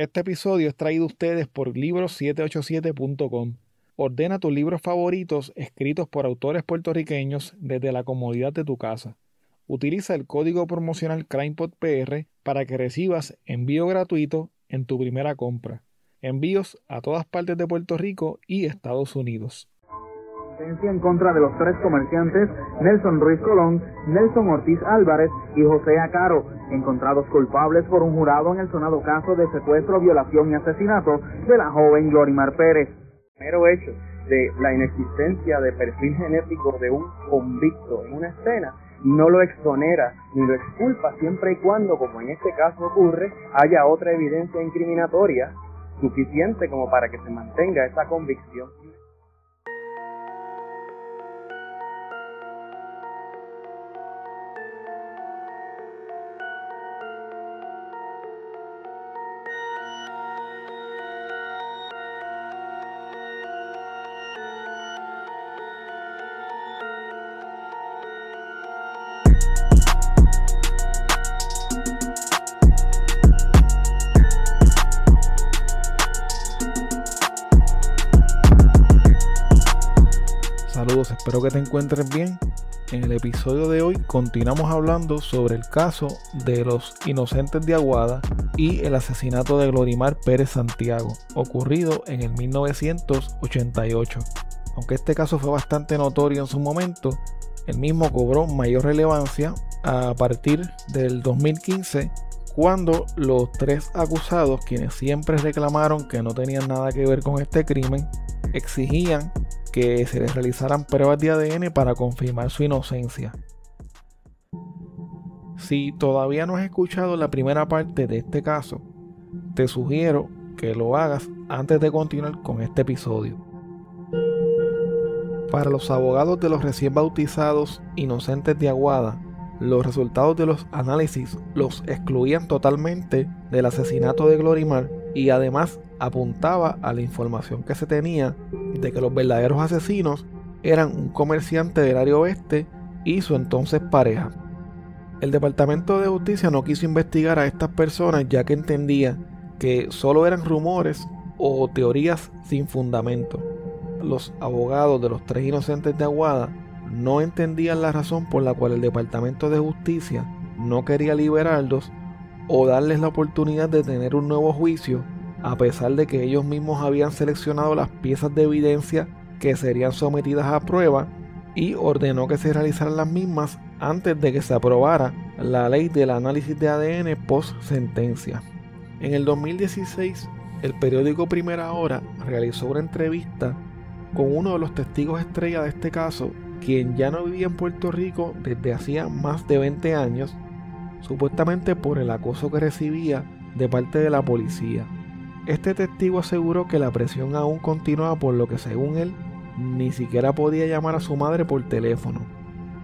Este episodio es traído a ustedes por libros787.com. Ordena tus libros favoritos escritos por autores puertorriqueños desde la comodidad de tu casa. Utiliza el código promocional CrimePodPR para que recibas envío gratuito en tu primera compra. Envíos a todas partes de Puerto Rico y Estados Unidos en contra de los tres comerciantes Nelson Ruiz Colón, Nelson Ortiz Álvarez y José Acaro, encontrados culpables por un jurado en el sonado caso de secuestro, violación y asesinato de la joven Glorimar Pérez. Mero hecho de la inexistencia de perfil genético de un convicto en una escena no lo exonera ni lo exculpa siempre y cuando, como en este caso ocurre, haya otra evidencia incriminatoria suficiente como para que se mantenga esa convicción. Te encuentres bien. En el episodio de hoy continuamos hablando sobre el caso de los inocentes de Aguada y el asesinato de Glorimar Pérez Santiago, ocurrido en el 1988. Aunque este caso fue bastante notorio en su momento, el mismo cobró mayor relevancia a partir del 2015 cuando los tres acusados, quienes siempre reclamaron que no tenían nada que ver con este crimen, exigían que se les realizaran pruebas de ADN para confirmar su inocencia. Si todavía no has escuchado la primera parte de este caso, te sugiero que lo hagas antes de continuar con este episodio. Para los abogados de los recién bautizados inocentes de Aguada, los resultados de los análisis los excluían totalmente del asesinato de Glorimar y además apuntaba a la información que se tenía de que los verdaderos asesinos eran un comerciante del área oeste y su entonces pareja. El Departamento de Justicia no quiso investigar a estas personas ya que entendía que solo eran rumores o teorías sin fundamento. Los abogados de los tres inocentes de Aguada no entendían la razón por la cual el Departamento de Justicia no quería liberarlos o darles la oportunidad de tener un nuevo juicio a pesar de que ellos mismos habían seleccionado las piezas de evidencia que serían sometidas a prueba y ordenó que se realizaran las mismas antes de que se aprobara la ley del análisis de ADN post sentencia. En el 2016, el periódico Primera Hora realizó una entrevista con uno de los testigos estrella de este caso, quien ya no vivía en Puerto Rico desde hacía más de 20 años, supuestamente por el acoso que recibía de parte de la policía. Este testigo aseguró que la presión aún continuaba por lo que según él ni siquiera podía llamar a su madre por teléfono.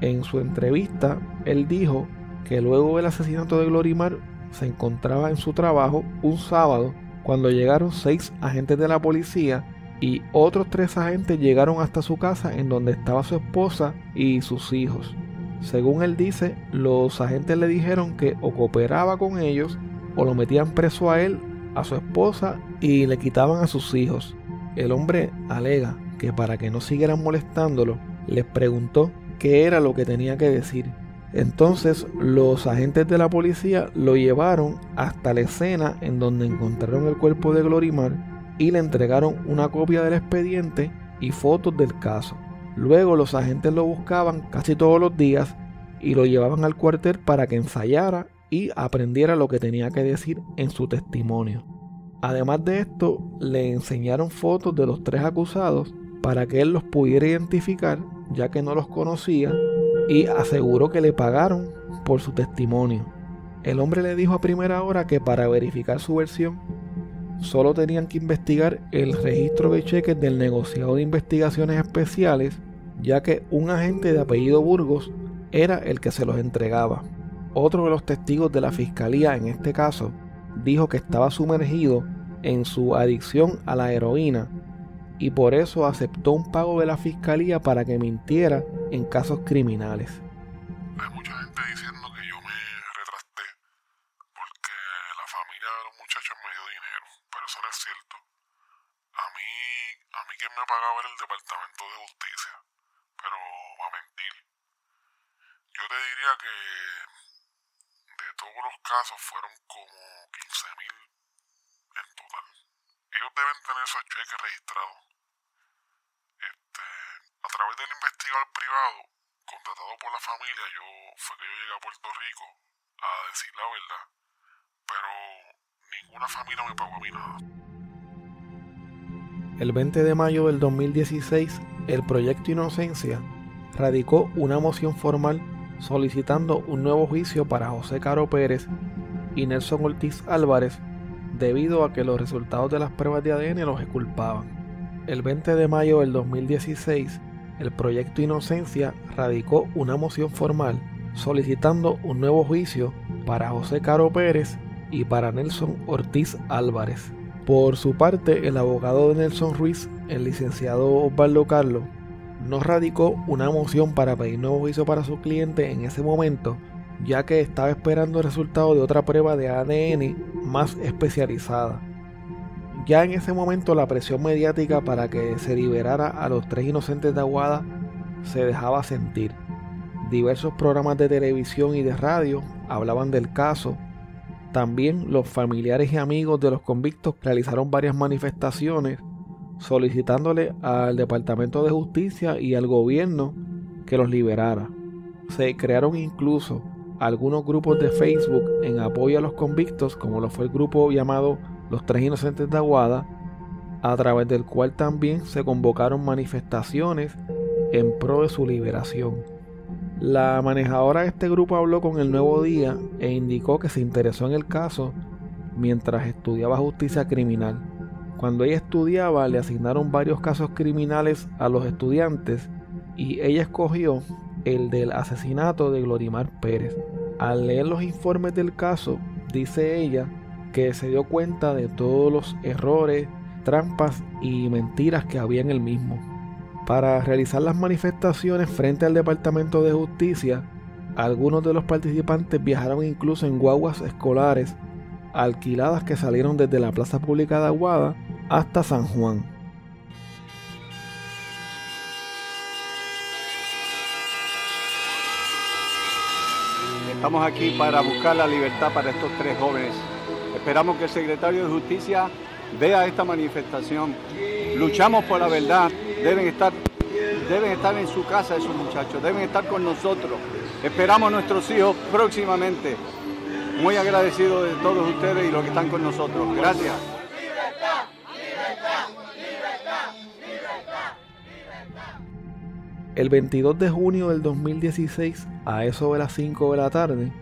En su entrevista, él dijo que luego del asesinato de Glorimar se encontraba en su trabajo un sábado cuando llegaron seis agentes de la policía y otros tres agentes llegaron hasta su casa en donde estaba su esposa y sus hijos. Según él dice, los agentes le dijeron que o cooperaba con ellos o lo metían preso a él a su esposa y le quitaban a sus hijos. El hombre alega que para que no siguieran molestándolo, les preguntó qué era lo que tenía que decir. Entonces los agentes de la policía lo llevaron hasta la escena en donde encontraron el cuerpo de Glorimar y le entregaron una copia del expediente y fotos del caso. Luego los agentes lo buscaban casi todos los días y lo llevaban al cuartel para que ensayara y aprendiera lo que tenía que decir en su testimonio. Además de esto, le enseñaron fotos de los tres acusados para que él los pudiera identificar, ya que no los conocía, y aseguró que le pagaron por su testimonio. El hombre le dijo a primera hora que para verificar su versión, solo tenían que investigar el registro de cheques del negociado de investigaciones especiales, ya que un agente de apellido Burgos era el que se los entregaba. Otro de los testigos de la fiscalía en este caso dijo que estaba sumergido en su adicción a la heroína y por eso aceptó un pago de la fiscalía para que mintiera en casos criminales. Hay mucha gente diciendo que yo me retrasté porque la familia de los muchachos me dio dinero. pero eso no es cierto. A mí, a mí quien me pagaba era el Departamento de Justicia, pero va a mentir. Yo te diría que de todos los casos fueron como 15 mil en total. Ellos deben tener esos cheques registrados. Este, a través del investigador privado contratado por la familia, yo fue que yo llegué a Puerto Rico a decir la verdad. Pero ninguna familia me pagó a mí nada. El 20 de mayo del 2016, el Proyecto Inocencia radicó una moción formal solicitando un nuevo juicio para José Caro Pérez y Nelson Ortiz Álvarez debido a que los resultados de las pruebas de ADN los exculpaban. El 20 de mayo del 2016, el Proyecto Inocencia radicó una moción formal solicitando un nuevo juicio para José Caro Pérez y para Nelson Ortiz Álvarez. Por su parte, el abogado de Nelson Ruiz, el licenciado Osvaldo Carlos, no radicó una moción para pedir nuevo juicio para su cliente en ese momento, ya que estaba esperando el resultado de otra prueba de ADN más especializada. Ya en ese momento la presión mediática para que se liberara a los tres inocentes de Aguada se dejaba sentir. Diversos programas de televisión y de radio hablaban del caso. También los familiares y amigos de los convictos realizaron varias manifestaciones solicitándole al Departamento de Justicia y al gobierno que los liberara. Se crearon incluso algunos grupos de Facebook en apoyo a los convictos, como lo fue el grupo llamado Los Tres Inocentes de Aguada, a través del cual también se convocaron manifestaciones en pro de su liberación. La manejadora de este grupo habló con el Nuevo Día e indicó que se interesó en el caso mientras estudiaba justicia criminal. Cuando ella estudiaba le asignaron varios casos criminales a los estudiantes y ella escogió el del asesinato de Glorimar Pérez. Al leer los informes del caso, dice ella que se dio cuenta de todos los errores, trampas y mentiras que había en el mismo. Para realizar las manifestaciones frente al Departamento de Justicia, algunos de los participantes viajaron incluso en guaguas escolares alquiladas que salieron desde la Plaza Pública de Aguada hasta San Juan. Estamos aquí para buscar la libertad para estos tres jóvenes. Esperamos que el secretario de Justicia vea esta manifestación. Luchamos por la verdad. Deben estar, deben estar en su casa esos muchachos, deben estar con nosotros. Esperamos a nuestros hijos próximamente. Muy agradecido de todos ustedes y los que están con nosotros. Gracias. El 22 de junio del 2016, a eso de las 5 de la tarde,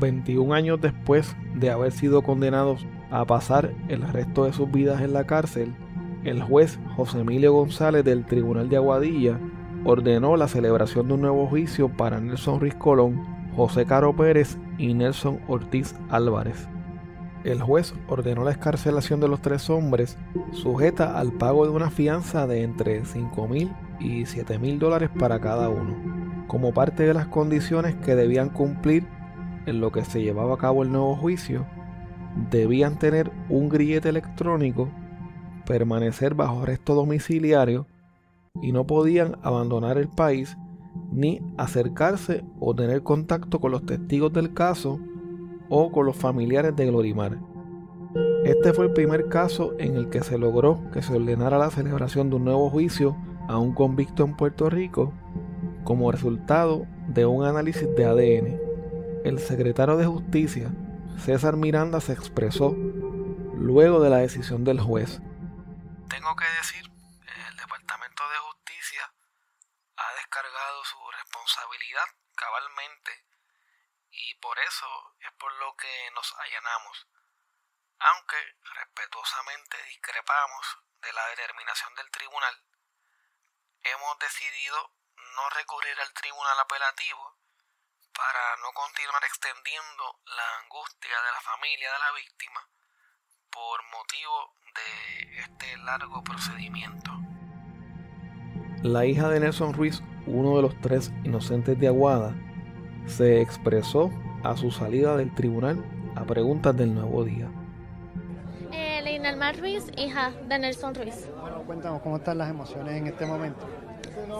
21 años después de haber sido condenados a pasar el resto de sus vidas en la cárcel, el juez José Emilio González del Tribunal de Aguadilla ordenó la celebración de un nuevo juicio para Nelson Ruiz Colón, José Caro Pérez y Nelson Ortiz Álvarez. El juez ordenó la escarcelación de los tres hombres, sujeta al pago de una fianza de entre 5 mil y 7 mil dólares para cada uno, como parte de las condiciones que debían cumplir en lo que se llevaba a cabo el nuevo juicio, debían tener un grillete electrónico, permanecer bajo arresto domiciliario y no podían abandonar el país ni acercarse o tener contacto con los testigos del caso o con los familiares de Glorimar. Este fue el primer caso en el que se logró que se ordenara la celebración de un nuevo juicio a un convicto en Puerto Rico como resultado de un análisis de ADN. El secretario de Justicia, César Miranda, se expresó luego de la decisión del juez. Tengo que decir, el Departamento de Justicia ha descargado su responsabilidad cabalmente y por eso es por lo que nos allanamos, aunque respetuosamente discrepamos de la determinación del tribunal hemos decidido no recurrir al tribunal apelativo para no continuar extendiendo la angustia de la familia de la víctima por motivo de este largo procedimiento. La hija de Nelson Ruiz, uno de los tres inocentes de Aguada, se expresó a su salida del tribunal a preguntas del nuevo día. Eh, Del Mar Ruiz, hija de Nelson Ruiz. Bueno, cuéntanos cómo están las emociones en este momento.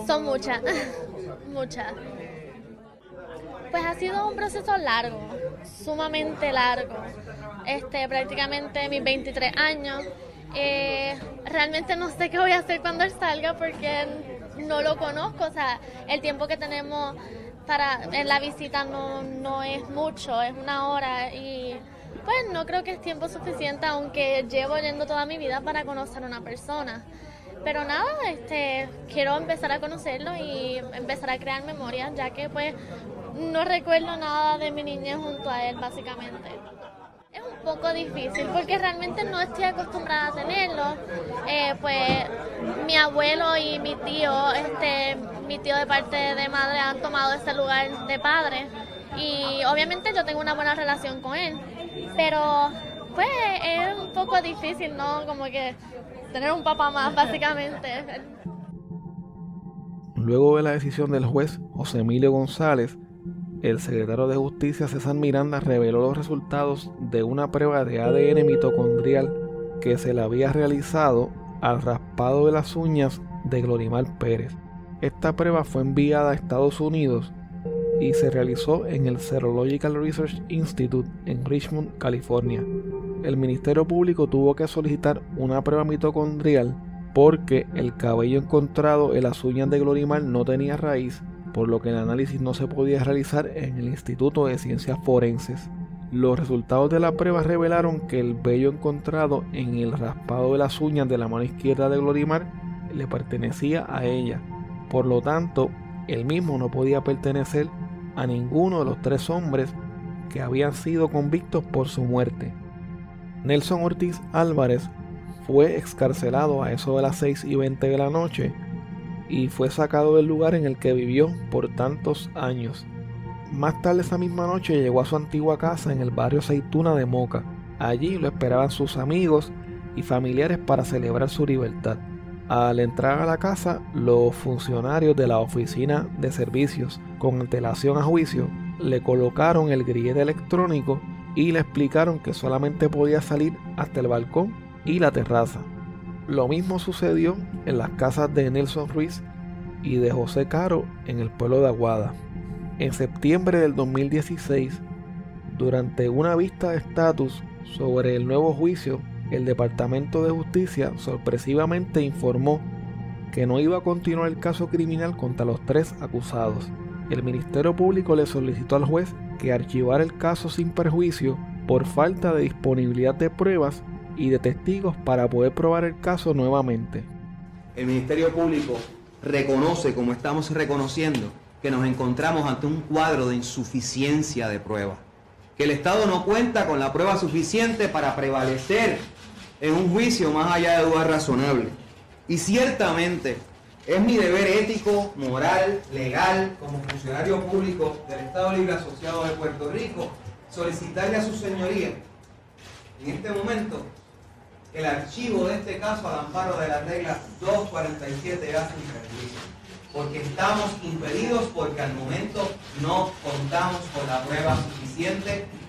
Son muchas, muchas. Pues ha sido un proceso largo, sumamente largo. Este, prácticamente mis 23 años. Eh, realmente no sé qué voy a hacer cuando él salga porque no lo conozco. O sea, el tiempo que tenemos para en la visita no, no es mucho, es una hora y pues no creo que es tiempo suficiente, aunque llevo yendo toda mi vida para conocer a una persona. Pero nada, este, quiero empezar a conocerlo y empezar a crear memorias, ya que pues no recuerdo nada de mi niñez junto a él, básicamente. Es un poco difícil porque realmente no estoy acostumbrada a tenerlo. Eh, pues mi abuelo y mi tío, este, mi tío de parte de madre han tomado este lugar de padre y obviamente yo tengo una buena relación con él, pero pues es un poco difícil, ¿no? Como que tener un papá más, básicamente. Luego de la decisión del juez José Emilio González, el secretario de Justicia César Miranda reveló los resultados de una prueba de ADN mitocondrial que se le había realizado al raspado de las uñas de Glorimar Pérez. Esta prueba fue enviada a Estados Unidos y se realizó en el Serological Research Institute en Richmond, California. El Ministerio Público tuvo que solicitar una prueba mitocondrial porque el cabello encontrado en las uñas de Glorimar no tenía raíz, por lo que el análisis no se podía realizar en el Instituto de Ciencias Forenses. Los resultados de la prueba revelaron que el vello encontrado en el raspado de las uñas de la mano izquierda de Glorimar le pertenecía a ella, por lo tanto, él mismo no podía pertenecer a ninguno de los tres hombres que habían sido convictos por su muerte. Nelson Ortiz Álvarez fue excarcelado a eso de las 6 y 20 de la noche y fue sacado del lugar en el que vivió por tantos años. Más tarde esa misma noche llegó a su antigua casa en el barrio Aceituna de Moca. Allí lo esperaban sus amigos y familiares para celebrar su libertad. Al entrar a la casa, los funcionarios de la oficina de servicios con antelación a juicio le colocaron el grillete electrónico y le explicaron que solamente podía salir hasta el balcón y la terraza. Lo mismo sucedió en las casas de Nelson Ruiz y de José Caro en el pueblo de Aguada. En septiembre del 2016, durante una vista de estatus sobre el nuevo juicio el Departamento de Justicia sorpresivamente informó que no iba a continuar el caso criminal contra los tres acusados. El Ministerio Público le solicitó al juez que archivara el caso sin perjuicio por falta de disponibilidad de pruebas y de testigos para poder probar el caso nuevamente. El Ministerio Público reconoce, como estamos reconociendo, que nos encontramos ante un cuadro de insuficiencia de pruebas, el Estado no cuenta con la prueba suficiente para prevalecer en un juicio más allá de dudas razonables. Y ciertamente es mi deber ético, moral, legal, como funcionario público del Estado Libre Asociado de Puerto Rico, solicitarle a su señoría, en este momento, el archivo de este caso al amparo de la regla 247 a sin porque estamos impedidos porque al momento no contamos con la prueba suficiente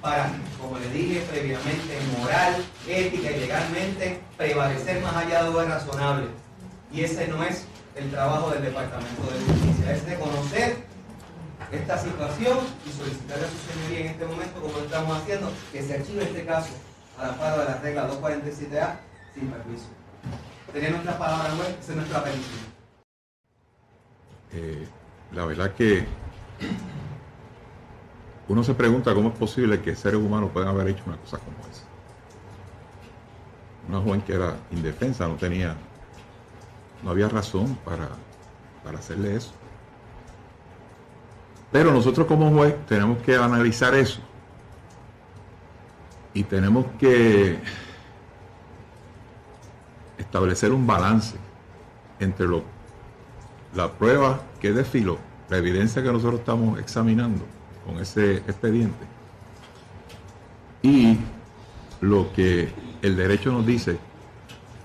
para, como le dije previamente, moral, ética y legalmente prevalecer más allá de lo razonable. Y ese no es el trabajo del Departamento de Justicia, es reconocer esta situación y solicitarle a su señoría en este momento, como estamos haciendo, que se archive este caso al amparo de la regla 247A sin permiso. Tener nuestra palabra web, esa es nuestra petición. Eh, la verdad que uno se pregunta cómo es posible que seres humanos puedan haber hecho una cosa como esa. Una joven que era indefensa, no tenía, no había razón para, para hacerle eso. Pero nosotros como juez tenemos que analizar eso. Y tenemos que establecer un balance entre lo la prueba que desfiló, la evidencia que nosotros estamos examinando con ese expediente y lo que el derecho nos dice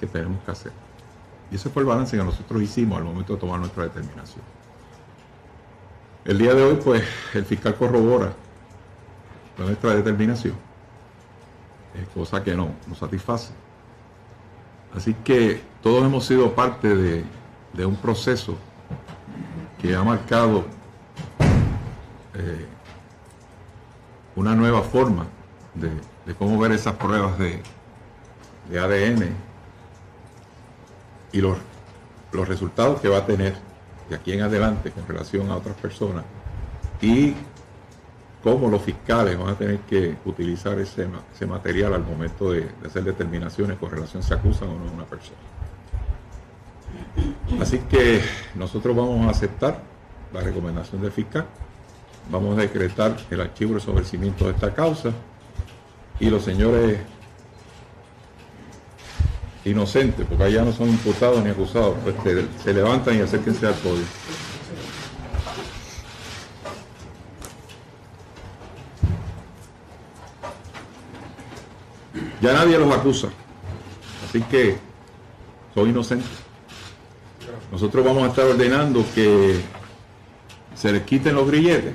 que tenemos que hacer. Y ese fue el balance que nosotros hicimos al momento de tomar nuestra determinación. El día de hoy, pues, el fiscal corrobora nuestra determinación, cosa que no nos satisface. Así que todos hemos sido parte de, de un proceso que ha marcado eh, una nueva forma de, de, cómo ver esas pruebas de, de ADN y los, los resultados que va a tener de aquí en adelante con relación a otras personas y cómo los fiscales van a tener que utilizar ese, ese material al momento de, hacer determinaciones con relación si acusan o no a una persona. Así que nosotros vamos a aceptar la recomendación del fiscal, vamos a decretar el archivo de sobrecimiento de esta causa y los señores inocentes, porque allá no son imputados ni acusados, pues se, levantan y acérquense al podio. Ya nadie los acusa, así que son inocentes. Nosotros vamos a estar ordenando que se les quiten los grilletes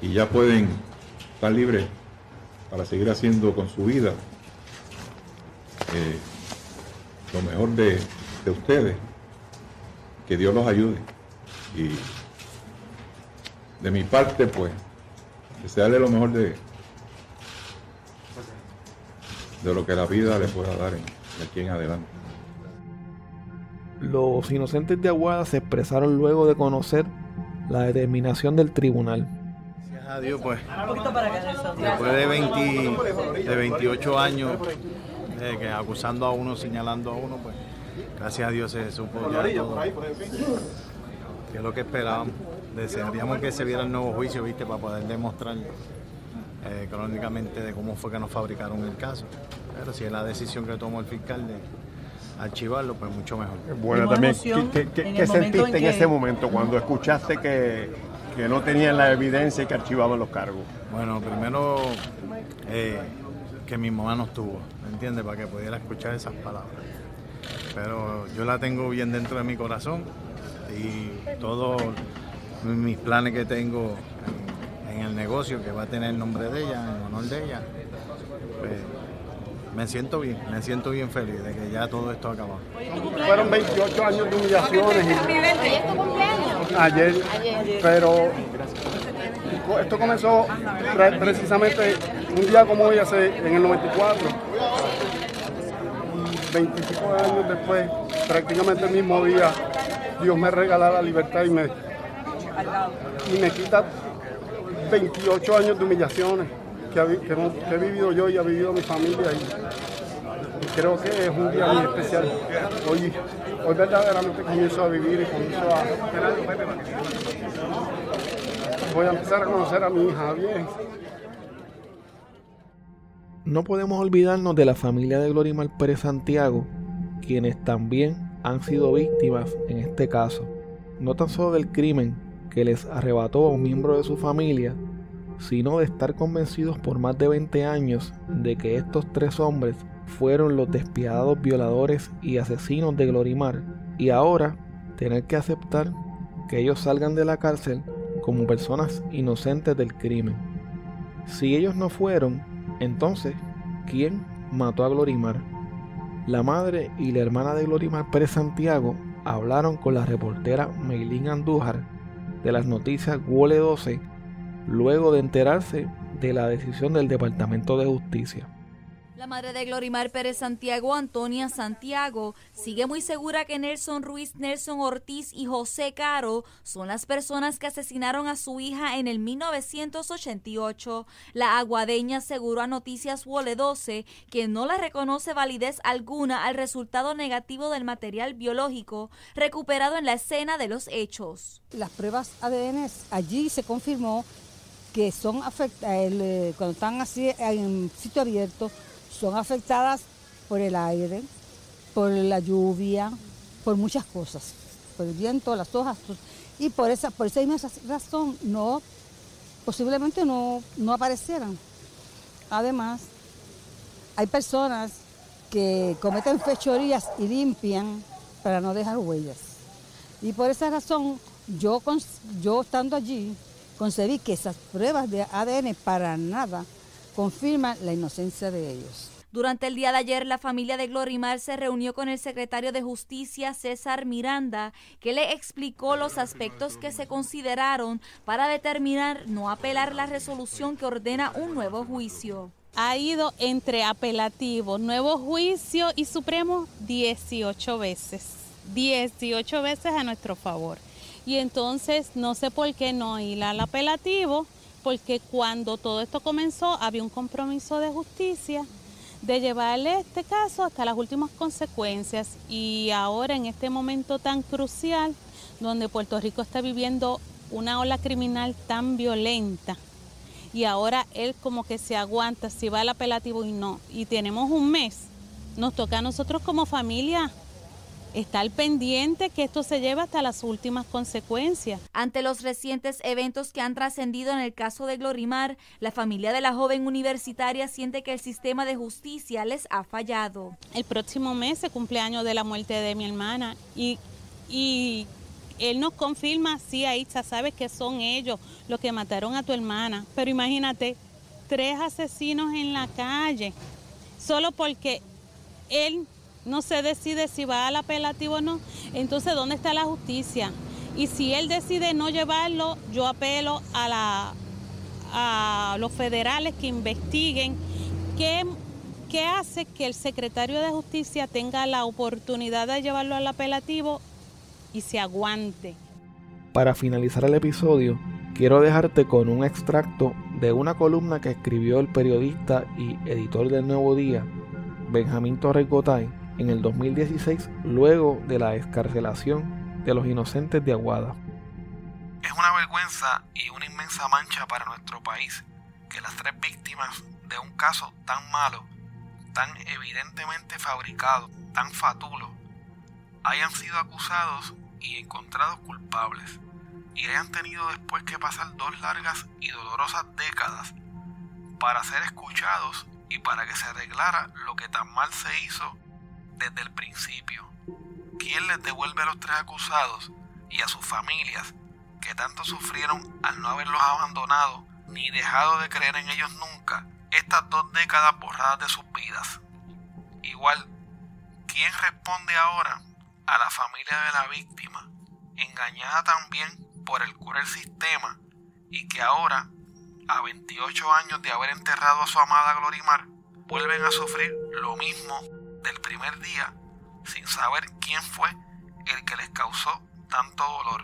y ya pueden estar libres para seguir haciendo con su vida eh, lo mejor de, de, ustedes. Que Dios los ayude. Y de mi parte, pues, desearle lo mejor de, de lo que la vida le pueda dar en, de aquí en adelante. Los inocentes de Aguada se expresaron luego de conocer la determinación del tribunal. Gracias a Dios, pues, después de, 20, de 28 años eh, que acusando a uno, señalando a uno, pues, gracias a Dios se supo ya todo, que es lo que esperábamos. Desearíamos que se viera el nuevo juicio, viste, para poder demostrar eh, crónicamente de cómo fue que nos fabricaron el caso. Pero si es la decisión que tomó el fiscal de archivarlo, pues mucho mejor. Bueno, también, ¿qué, qué, qué sentiste en, en, ese momento cuando escuchaste que, que, no tenían la evidencia y que archivaban los cargos? Bueno, primero eh, que mi mamá no estuvo, ¿me entiendes? Para que pudiera escuchar esas palabras. Pero yo la tengo bien dentro de mi corazón y todos mis planes que tengo en, en el negocio, que va a tener el nombre de ella, en honor de ella, pues me siento bien, me siento bien feliz de que ya todo esto ha acabado. Fueron 28 años de humillaciones. ¿Ayer tu cumpleaños? Ayer, pero esto comenzó precisamente un día como hoy, hace, en el 94. 25 años después, prácticamente el mismo día, Dios me regala la libertad y me, y me quita 28 años de humillaciones que, ha, que, que, he vivido yo y ha vivido mi familia. Y, y, creo que es un día muy especial. Hoy, hoy verdaderamente comienzo a vivir y comienzo a... Voy a empezar a conocer a mi hija bien. No podemos olvidarnos de la familia de Glorimar Pérez Santiago, quienes también han sido víctimas en este caso, no tan solo del crimen que les arrebató a un miembro de su familia, sino de estar convencidos por más de 20 años de que estos tres hombres fueron los despiadados violadores y asesinos de Glorimar y ahora tener que aceptar que ellos salgan de la cárcel como personas inocentes del crimen. Si ellos no fueron, entonces, ¿quién mató a Glorimar? La madre y la hermana de Glorimar Pérez Santiago hablaron con la reportera Meilín Andújar de las noticias Wole 12 luego de enterarse de la decisión del Departamento de Justicia. La madre de Glorimar Pérez Santiago, Antonia Santiago, sigue muy segura que Nelson Ruiz, Nelson Ortiz y José Caro son las personas que asesinaron a su hija en el 1988. La aguadeña aseguró a Noticias Wole 12 que no le reconoce validez alguna al resultado negativo del material biológico recuperado en la escena de los hechos. Las pruebas ADN allí se confirmó que son afectadas, cuando están así en sitio abierto, son afectadas por el aire, por la lluvia, por muchas cosas, por el viento, las hojas, y por esa, por esa misma razón no, posiblemente no, no aparecieran. Además, hay personas que cometen fechorías y limpian para no dejar huellas. Y por esa razón, yo, yo estando allí, concebí que esas pruebas de ADN para nada confirman la inocencia de ellos. Durante el día de ayer, la familia de Glorimar se reunió con el secretario de Justicia, César Miranda, que le explicó los aspectos que se consideraron para determinar no apelar la resolución que ordena un nuevo juicio. Ha ido entre apelativo, nuevo juicio y supremo 18 veces. 18 veces a nuestro favor. Y entonces no sé por qué no ir al apelativo porque cuando todo esto comenzó había un compromiso de justicia de llevarle este caso hasta las últimas consecuencias. Y ahora en este momento tan crucial donde Puerto Rico está viviendo una ola criminal tan violenta y ahora él como que se aguanta si va al apelativo y no y tenemos un mes nos toca a nosotros como familia está al pendiente que esto se lleve hasta las últimas consecuencias. Ante los recientes eventos que han trascendido en el caso de Glorimar, la familia de la joven universitaria siente que el sistema de justicia les ha fallado. El próximo mes se cumpleaños de la muerte de mi hermana y, y él nos confirma, sí, Aitza, sabes que son ellos los que mataron a tu hermana, pero imagínate, tres asesinos en la calle, solo porque él no se decide si va al apelativo o no, entonces ¿dónde está la justicia? Y si él decide no llevarlo, yo apelo a, la, a los federales que investiguen qué, qué hace que el secretario de justicia tenga la oportunidad de llevarlo al apelativo y se aguante. Para finalizar el episodio, quiero dejarte con un extracto de una columna que escribió el periodista y editor del Nuevo Día, Benjamín Torres Gotay, en el 2016 luego de la escarcelación de los inocentes de Aguada. Es una vergüenza y una inmensa mancha para nuestro país que las tres víctimas de un caso tan malo, tan evidentemente fabricado, tan fatulo, hayan sido acusados y encontrados culpables y hayan tenido después que pasar dos largas y dolorosas décadas para ser escuchados y para que se arreglara lo que tan mal se hizo desde el principio. ¿Quién les devuelve a los tres acusados y a sus familias que tanto sufrieron al no haberlos abandonado ni dejado de creer en ellos nunca estas dos décadas borradas de sus vidas? Igual, ¿quién responde ahora a la familia de la víctima, engañada también por el cruel sistema y que ahora, a 28 años de haber enterrado a su amada Glorimar, vuelven a sufrir lo mismo del primer día sin saber quién fue el que les causó tanto dolor.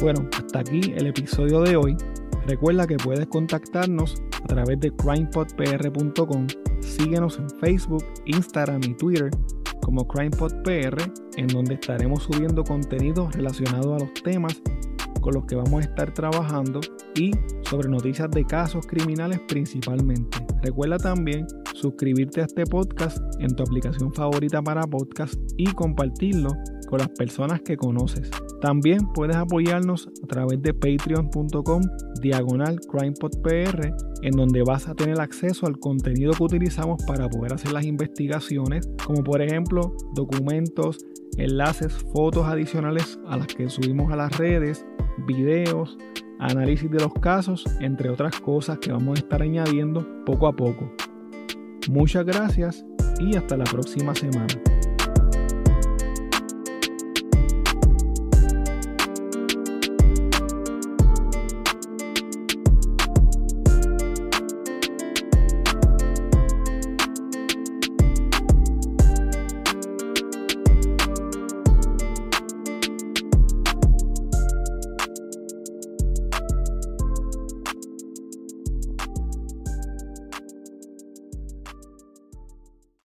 Bueno, hasta aquí el episodio de hoy. Recuerda que puedes contactarnos a través de crimepodpr.com. Síguenos en Facebook, Instagram y Twitter como CrimePodPR, en donde estaremos subiendo contenido relacionado a los temas con los que vamos a estar trabajando y sobre noticias de casos criminales principalmente. Recuerda también suscribirte a este podcast en tu aplicación favorita para podcast y compartirlo con las personas que conoces. También puedes apoyarnos a través de patreon.com diagonal crimepodpr en donde vas a tener acceso al contenido que utilizamos para poder hacer las investigaciones, como por ejemplo documentos, enlaces, fotos adicionales a las que subimos a las redes, videos, análisis de los casos, entre otras cosas que vamos a estar añadiendo poco a poco. Muchas gracias y hasta la próxima semana.